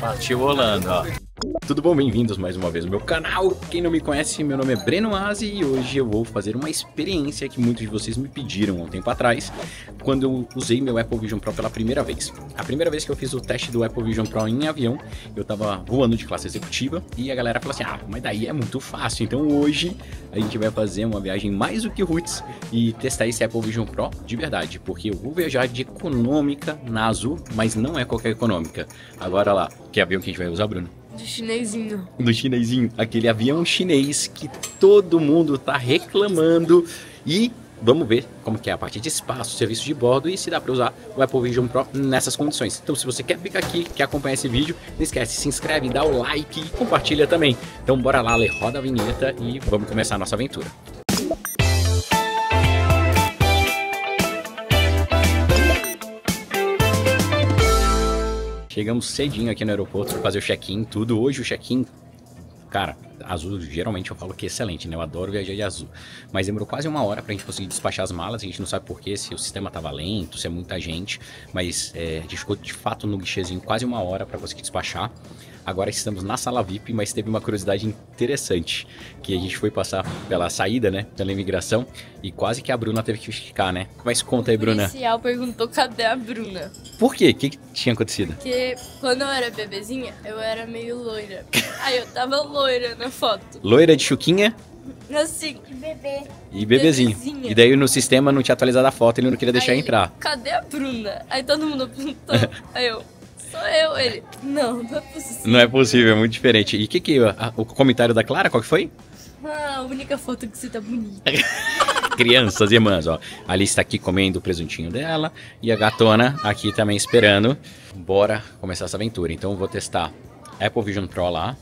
Partiu rolando, ó. Tudo bom? Bem-vindos mais uma vez ao meu canal. Quem não me conhece, meu nome é Breno Aze e hoje eu vou fazer uma experiência que muitos de vocês me pediram há um tempo atrás, quando eu usei meu Apple Vision Pro pela primeira vez. A primeira vez que eu fiz o teste do Apple Vision Pro em avião, eu tava voando de classe executiva e a galera falou assim: ah, mas daí é muito fácil. Então hoje a gente vai fazer uma viagem mais do que roots e testar esse Apple Vision Pro de verdade, porque eu vou viajar de econômica na Azul, mas não é qualquer econômica. Agora lá, que avião que a gente vai usar, Bruno? Do chinesinho. do chinesinho, aquele avião chinês que todo mundo tá reclamando e vamos ver como que é a parte de espaço, serviço de bordo e se dá para usar o Apple Vision Pro nessas condições. Então se você quer ficar aqui, quer acompanhar esse vídeo, não esquece, se inscreve, dá o like e compartilha também. Então bora lá, Lê, roda a vinheta e vamos começar a nossa aventura. Chegamos cedinho aqui no aeroporto para fazer o check-in, tudo. Hoje o check-in, cara, azul geralmente eu falo que é excelente, né? Eu adoro viajar de azul. Mas demorou quase uma hora pra gente conseguir despachar as malas. A gente não sabe porquê, se o sistema tava lento, se é muita gente. Mas é, a gente ficou de fato no guichezinho quase uma hora para conseguir despachar. Agora estamos na sala VIP, mas teve uma curiosidade interessante, que a gente foi passar pela saída, né, pela imigração, e quase que a Bruna teve que ficar, né? Mas conta aí, O Bruna. policial perguntou cadê a Bruna. Por quê? O que, que tinha acontecido? Porque quando eu era bebezinha, eu era meio loira. Aí eu tava loira na foto. Loira de chuquinha Assim, bebê. e bebezinho. Bebezinha. E daí no sistema não tinha atualizado a foto, ele não queria deixar Aí, entrar. Cadê a Bruna? Aí todo mundo perguntou. Aí eu, sou eu. Ele, não, não é possível. Não é possível, é muito diferente. E o que que a- o comentário da Clara, qual que foi? Ah, a única foto que você tá bonita. Crianças e irmãs, ó. A Alice tá aqui comendo o presuntinho dela e a gatona aqui também esperando. Bora começar essa aventura. Então eu vou testar Apple Vision Pro lá,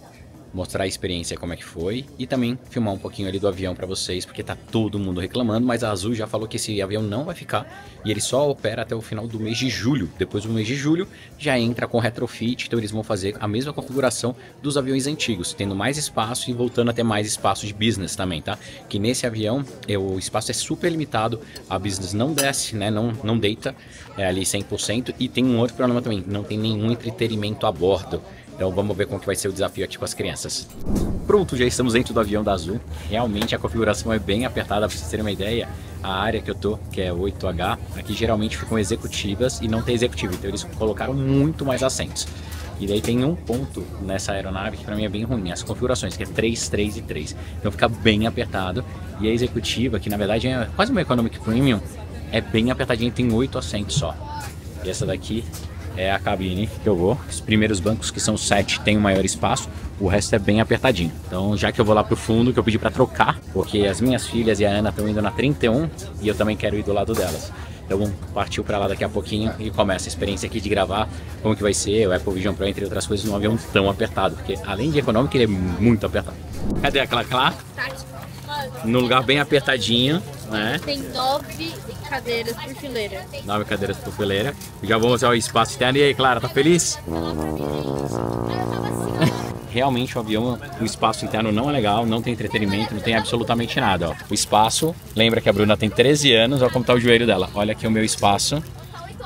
mostrar a experiência como é que foi e também filmar um pouquinho ali do avião pra vocês, porque tá todo mundo reclamando, mas a Azul já falou que esse avião não vai ficar e ele só opera até o final do mês de julho. Depois do mês de julho já entra com retrofit, então eles vão fazer a mesma configuração dos aviões antigos, tendo mais espaço e voltando a ter mais espaço de business também, tá? Que nesse avião é, o espaço é super limitado, a business não desce, né? Não, não deita é ali 100% e tem um outro problema também, não tem nenhum entretenimento a bordo. Então vamos ver como que vai ser o desafio aqui com as crianças. Pronto, já estamos dentro do avião da Azul. Realmente a configuração é bem apertada, para vocês terem uma ideia. A área que eu tô, que é 8H, aqui geralmente ficam executivas e não tem executivo, então eles colocaram muito mais assentos. E daí tem um ponto nessa aeronave que pra mim é bem ruim, as configurações, que é 3, 3 e 3. Então fica bem apertado. E a executiva, que na verdade é quase uma Economic Premium, é bem apertadinha, tem 8 assentos só. E essa daqui é a cabine que eu vou. Os primeiros bancos, que são sete, tem um maior espaço. O resto é bem apertadinho. Então, já que eu vou lá pro fundo, que eu pedi para trocar, porque as minhas filhas e a Ana estão indo na 31 e eu também quero ir do lado delas. Então, partiu para lá daqui a pouquinho e começa a experiência aqui de gravar como que vai ser o Apple Vision Pro, entre outras coisas, num avião tão apertado, porque além de econômico, ele é muito apertado. Cadê a Clá? Num lugar bem apertadinho, né? Tem nove cadeiras por fileira. Nove cadeiras por fileira. Já vou mostrar o espaço externo. E aí, Clara, tá feliz? Realmente o avião, o espaço interno não é legal, não tem entretenimento, não tem absolutamente nada. Ó. O espaço, lembra que a Bruna tem 13 anos, olha como tá o joelho dela. Olha aqui o meu espaço.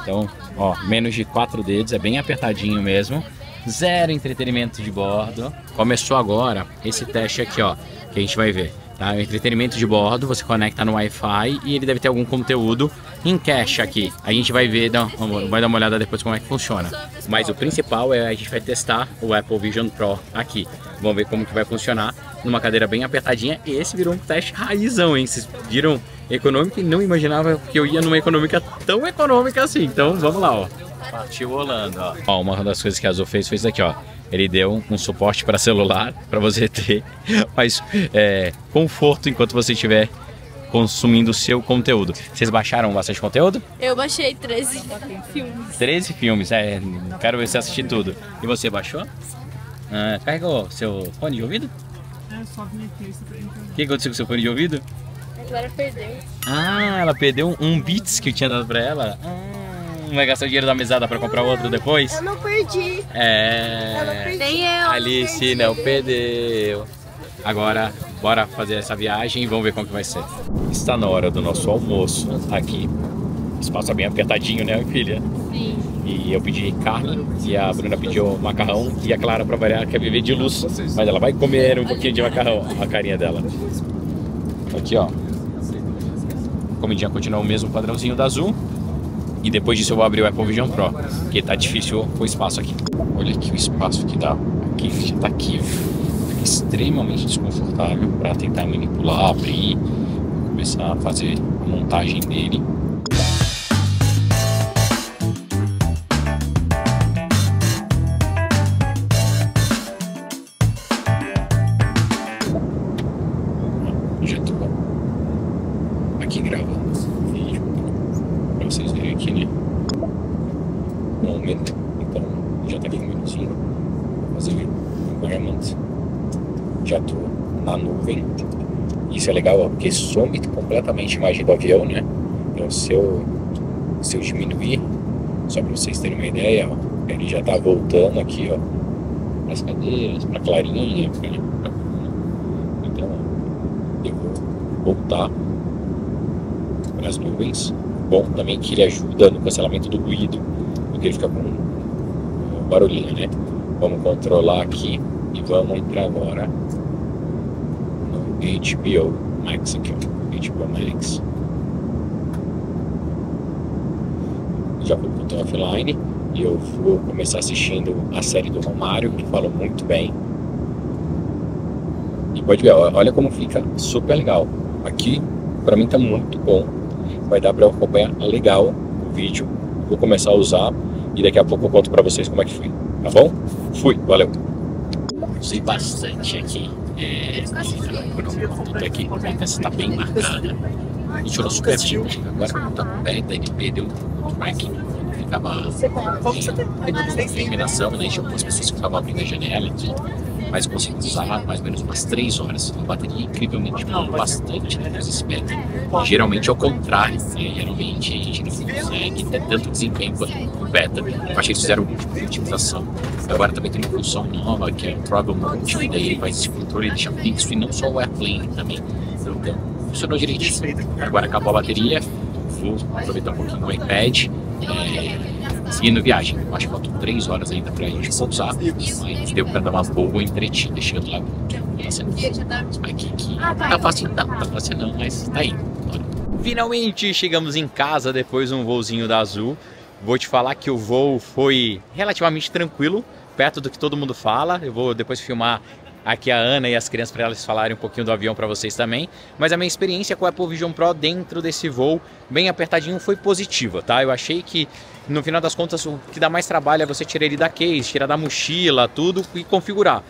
Então, ó, menos de quatro dedos, é bem apertadinho mesmo. Zero entretenimento de bordo. Começou agora esse teste aqui, ó, que a gente vai ver. Tá? O entretenimento de bordo, você conecta no Wi-Fi e ele deve ter algum conteúdo em cache aqui. A gente vai ver, dá- vai dar uma olhada depois como é que funciona. Mas o principal é a gente vai testar o Apple Vision Pro aqui. Vamos ver como que vai funcionar numa cadeira bem apertadinha. E esse virou um teste raizão, hein? Vocês viram econômica e não imaginava que eu ia numa econômica tão econômica assim. Então vamos lá, ó. Partiu rolando, ó. Ó, uma das coisas que a Azul fez foi isso aqui, ó. Ele deu um suporte para celular para você ter mais é, conforto enquanto você estiver consumindo o seu conteúdo. Vocês baixaram bastante conteúdo? Eu baixei 13 filmes. 13 filmes, é. Quero ver você assistir tudo. E você baixou? Ah, carregou seu fone de ouvido? É, só vim aqui, você O que aconteceu com seu fone de ouvido? A Clara perdeu. Ah, ela perdeu um Beats que eu tinha dado pra ela. Hum, vai gastar o dinheiro da mesada pra comprar outro depois? Eu não perdi. É. Nem eu. Alice não perdeu. Agora, bora fazer essa viagem e vamos ver como que vai ser. Está na hora do nosso almoço aqui. espaço é bem apertadinho, né, filha? Sim. E eu pedi carne e a Bruna pediu macarrão e a Clara, pra variar, quer viver de luz. Mas ela vai comer um pouquinho de macarrão, a carinha dela. Aqui, ó. A comidinha continua o mesmo padrãozinho da Azul. E depois disso eu vou abrir o Apple Vision Pro, porque tá difícil o espaço aqui. Olha aqui o espaço que dá. Aqui, já tá aqui. Fica extremamente desconfortável para tentar manipular, abrir, começar a fazer a montagem dele. Momento, então já tá aqui minutinho. Vou fazer environment. Já tô na nuvem. Isso é legal, ó, porque some completamente a imagem do avião, né? Então se eu, se eu diminuir, só pra vocês terem uma ideia, ó, ele já tá voltando aqui, ó, as cadeiras, pra clarinha, pra, então eu vou voltar para as nuvens. Bom também que ele ajuda no cancelamento do ruído, porque ele fica com um barulhinho, né? Vamos controlar aqui e vamos entrar agora no HBO Max aqui, ó. HBO Max. Já vou botar offline e eu vou começar assistindo a série do Romário, que fala muito bem. E pode ver, olha como fica super legal. Aqui, para mim tá muito bom. Vai dar para acompanhar legal o vídeo. Vou começar a usar e daqui a pouco eu conto para vocês como é que foi. Tá bom? Fui, valeu. Usei bastante aqui. É, tudo aqui, essa tá bem marcada. E tirou super bem. Agora quando tá perto, ele perdeu o tracking. Ficava sem iluminação, né? Tinha algumas pessoas que ficavam abrindo a janela e consegui usar mais ou menos umas 3 horas. A bateria incrivelmente boa, bastante né, spec. Geralmente é o contrário, né? geralmente a gente não consegue ter tanto desempenho quanto o beta. Eu que eles fizeram uma otimização. Agora também tem uma função nova que é o Travel Mode, e daí ele faz esse controle e deixa fixo e não só o Airplane também. Então funcionou direitinho. Agora acabou a bateria, vou aproveitar um pouquinho o iPad. É, seguindo viagem. Acho que faltam três horas ainda pra gente pousar, mas deu pra dar uma boa entretida chegando lá. Tá aqui que tá fácil não, tá fácil não, mas tá aí. Finalmente chegamos em casa depois de um voozinho da Azul. Vou te falar que o voo foi relativamente tranquilo, perto do que todo mundo fala. Eu vou depois filmar aqui a Ana e as crianças para elas falarem um pouquinho do avião para vocês também. Mas a minha experiência com o Apple Vision Pro dentro desse voo, bem apertadinho, foi positiva, tá? Eu achei que no final das contas o que dá mais trabalho é você tirar ele da case, tirar da mochila, tudo e configurar.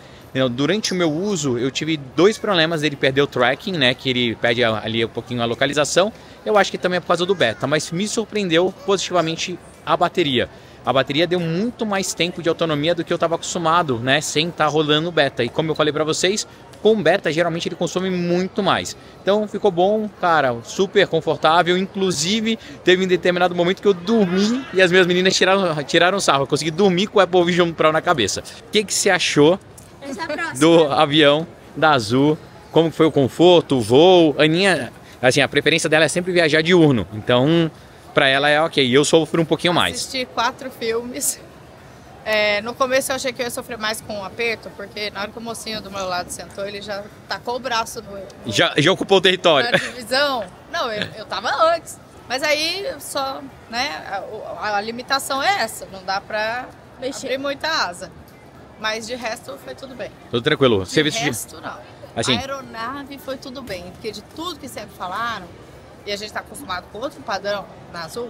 Durante o meu uso, eu tive dois problemas dele perder o tracking, né? Que ele perde ali um pouquinho a localização. Eu acho que também é por causa do beta, mas me surpreendeu positivamente a bateria. A bateria deu muito mais tempo de autonomia do que eu estava acostumado, né? Sem estar tá rolando beta. E como eu falei para vocês, com beta geralmente ele consome muito mais. Então ficou bom, cara, super confortável. Inclusive teve um determinado momento que eu dormi e as minhas meninas tiraram, tiraram sarro. Eu consegui dormir com o Apple Vision Pro na cabeça. O que, que você achou do avião da Azul? Como foi o conforto, o voo? Aninha, assim, a preferência dela é sempre viajar diurno. Então, para ela é ok. Eu sofro um pouquinho mais. Assisti quatro filmes. É, no começo eu achei que eu ia sofrer mais com o um aperto, porque na hora que o mocinho do meu lado sentou, ele já tacou o braço no. no já, já ocupou o território. Na divisão. Não, eu, eu tava antes. Mas aí só, né? A, a limitação é essa, não dá pra Mexer. abrir muita asa. Mas de resto foi tudo bem. Tudo tranquilo. De Serviço resto, não. Assim. A aeronave foi tudo bem, porque de tudo que sempre falaram, e a gente está acostumado com outro padrão na Azul,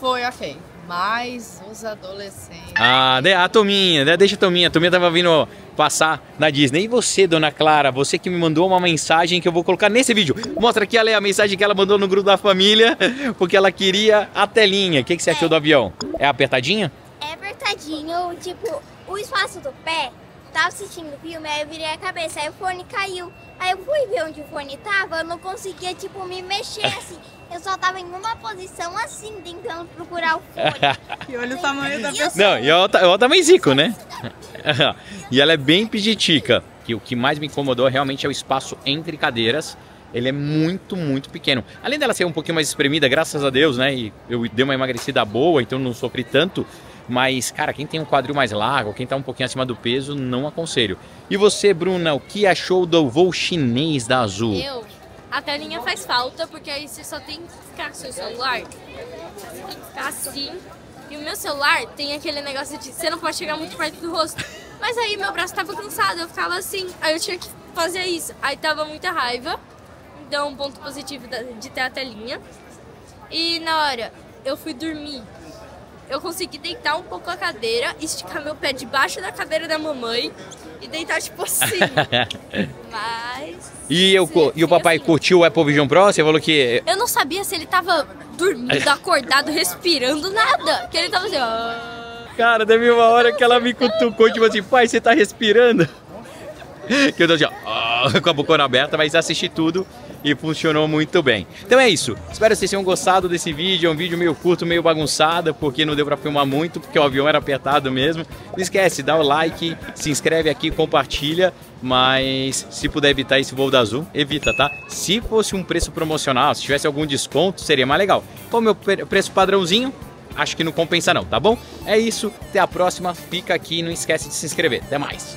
foi ok. Mas os adolescentes. Ah, a Tominha, né? deixa a Tominha. A Tominha tava vindo passar na Disney. E você, dona Clara, você que me mandou uma mensagem que eu vou colocar nesse vídeo. Mostra aqui a, a mensagem que ela mandou no grupo da família, porque ela queria a telinha. O que, que você achou do avião? É apertadinho? É apertadinho, tipo, o espaço do pé. Tava assistindo o filme, aí eu virei a cabeça, aí o fone caiu. Aí eu fui ver onde o fone tava, eu não conseguia, tipo, me mexer assim. Eu só tava em uma posição assim, tentando procurar o fone. E olha o tamanho da pessoa. Não, e olha o tamanho zico, né? e ela é bem peditica. Que o que mais me incomodou realmente é o espaço entre cadeiras. Ele é muito, muito pequeno. Além dela ser um pouquinho mais espremida, graças a Deus, né? E eu dei uma emagrecida boa, então não sofri tanto. Mas, cara, quem tem um quadril mais largo, quem tá um pouquinho acima do peso, não aconselho. E você, Bruna, o que achou do voo chinês da Azul? Eu, a telinha faz falta, porque aí você só tem que ficar com seu celular. Tem que ficar assim. E o meu celular tem aquele negócio de você não pode chegar muito perto do rosto. Mas aí meu braço tava cansado, eu ficava assim. Aí eu tinha que fazer isso. Aí tava muita raiva. Então, um ponto positivo de ter a telinha. E na hora eu fui dormir, eu consegui deitar um pouco a cadeira, esticar meu pé debaixo da cadeira da mamãe e deitar tipo assim. Mas. E, eu, Sim, e o papai assim. curtiu o Apple Vision Pro? Você falou que Eu não sabia se ele tava dormindo, acordado, respirando, nada. Que ele tava assim, ó. Cara, teve uma hora que ela me cutucou, tipo assim, pai, você tá respirando? Que eu tô assim, ó, com a bocona aberta, mas assisti tudo e funcionou muito bem. Então é isso. Espero que vocês tenham gostado desse vídeo. É um vídeo meio curto, meio bagunçado, porque não deu pra filmar muito, porque o avião era apertado mesmo. Não esquece, dá o like, se inscreve aqui, compartilha. Mas se puder evitar esse voo da Azul, evita, tá? Se fosse um preço promocional, se tivesse algum desconto, seria mais legal. Como meu pre- preço padrãozinho, acho que não compensa não, tá bom? É isso, até a próxima, fica aqui, não esquece de se inscrever. Até mais.